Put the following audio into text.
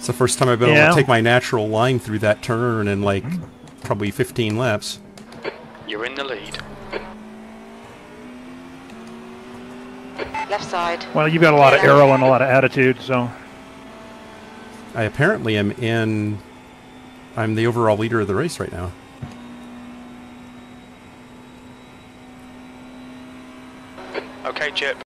It's the first time I've been able to take my natural line through that turn in like probably 15 laps. You're in the lead. Left side. Well, you've got a lot of aero and a lot of attitude, so I apparently am in. I'm the overall leader of the race right now. Okay, Chip.